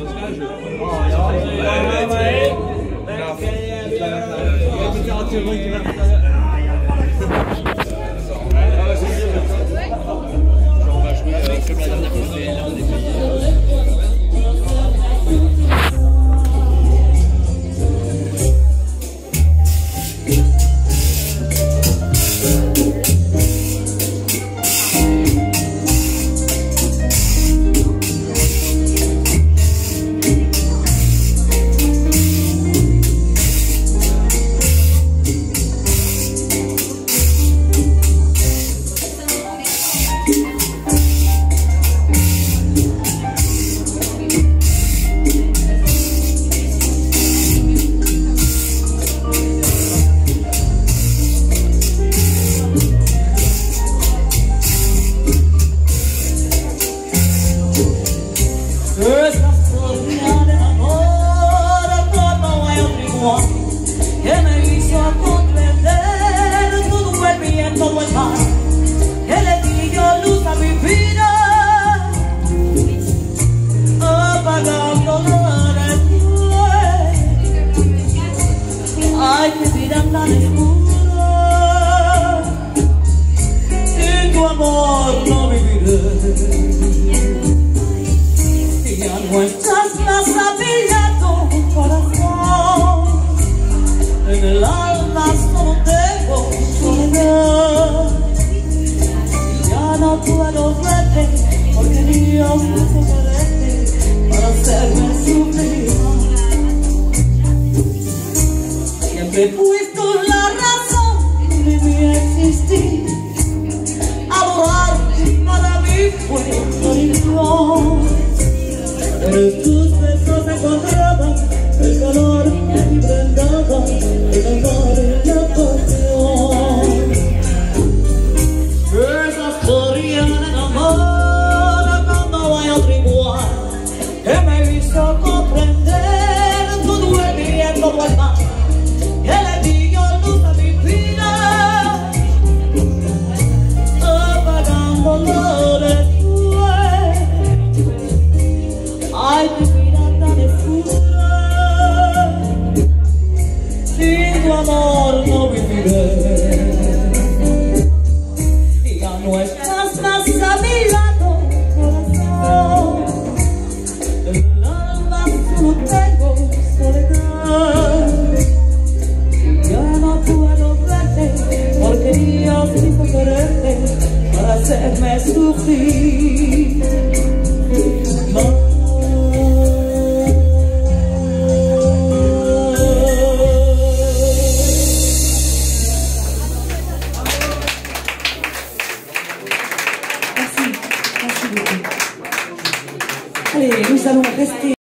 On va jouer la dernière fois, là on Ay, mi vida. Y tu amor. puesto la razón en mi existir. no estás más a mi lado, corazón. En el alma solo tengo soledad. Ya no puedo verte, porque Dios dijo quererte para hacerme sufrir. nous allons rester.